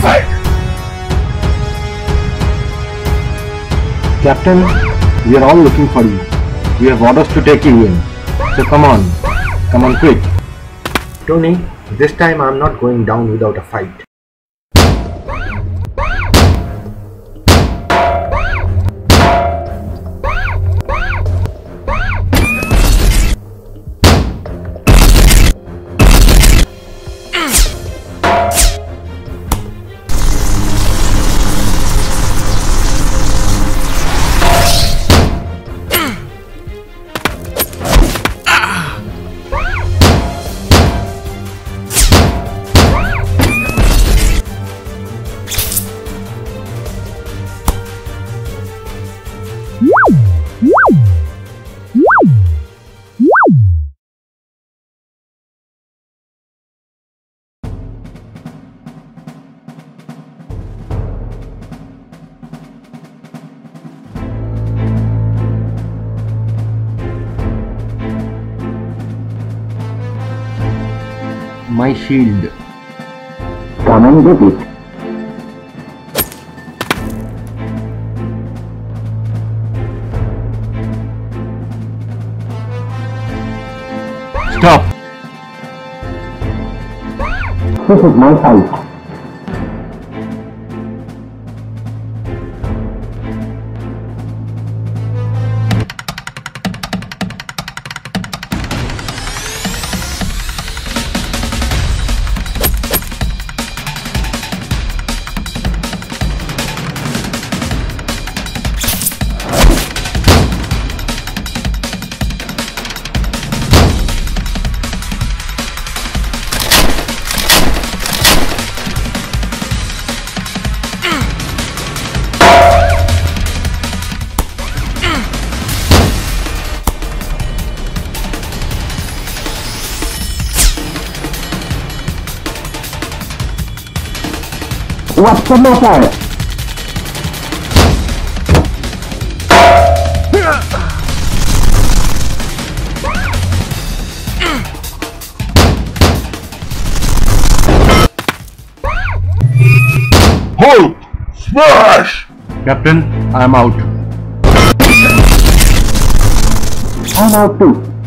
fight. Captain, we are all looking for you. We have orders to take you in. So come on. Come on quick. Tony, this time I'm not going down without a fight. My shield. Come and get it. Stop. This is my site. What's the matter? Hulk! Smash! Captain, I am out. I'm out too.